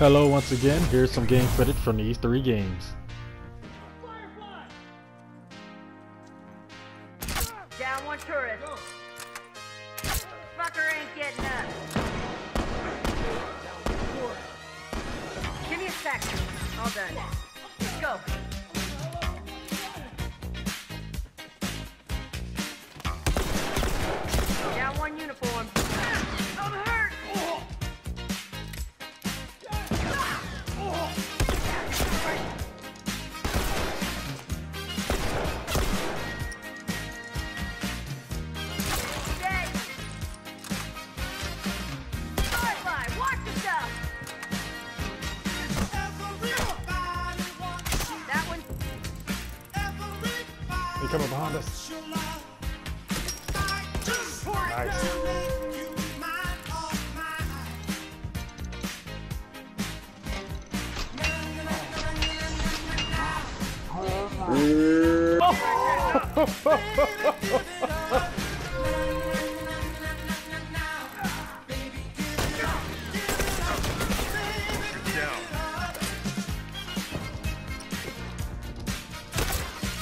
Hello once again, here's some game footage from these three games. They coming behind us. Nice. Down.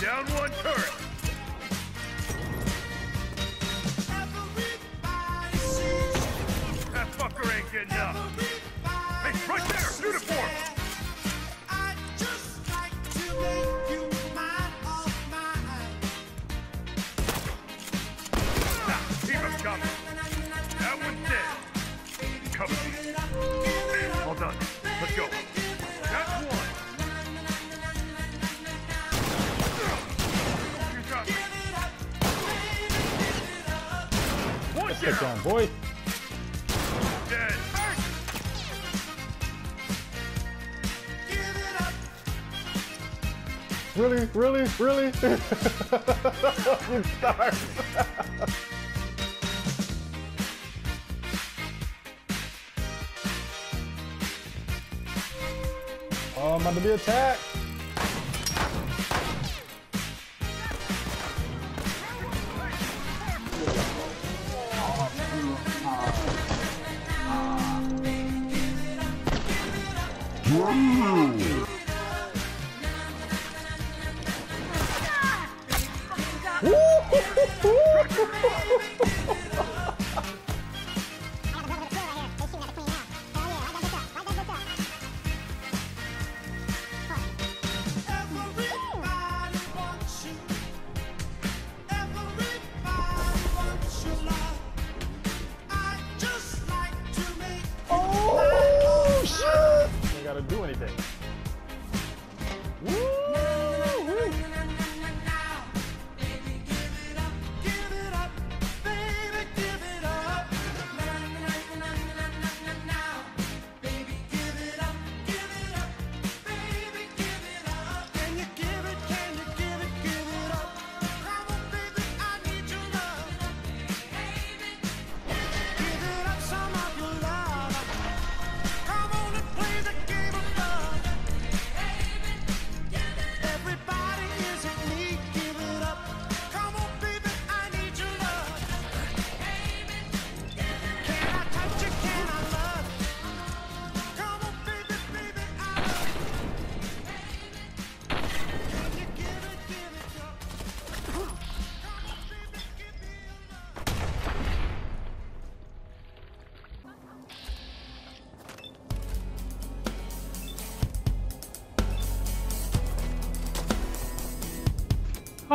Down one turret. That fucker ain't getting up. Hey, right there, uniform. That one's dead. All done. Get boy. Really, really, really? Oh, I'm about to be attacked. Oh, Woo!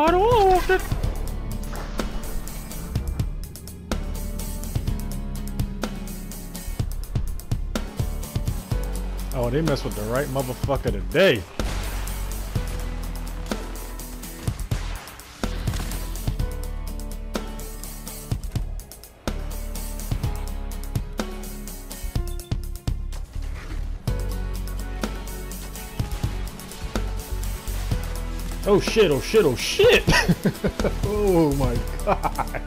It. Oh, they messed with the right motherfucker today. Oh shit, oh shit, oh shit! oh my god.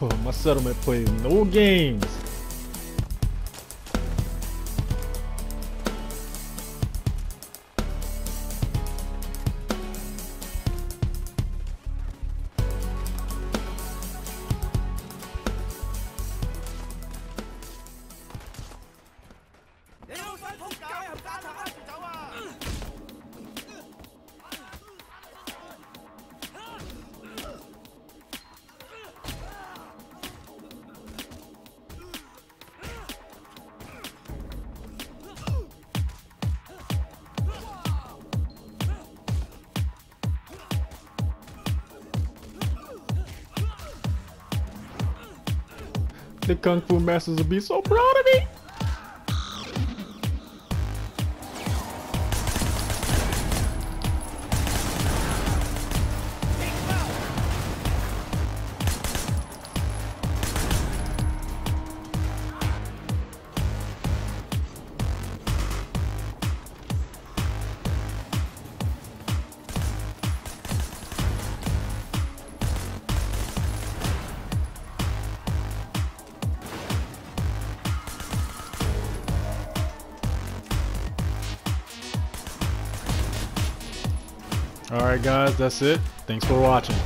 My settlement plays no games. The Kung Fu Masters will be so proud of me. Alright guys, that's it. Thanks for watching.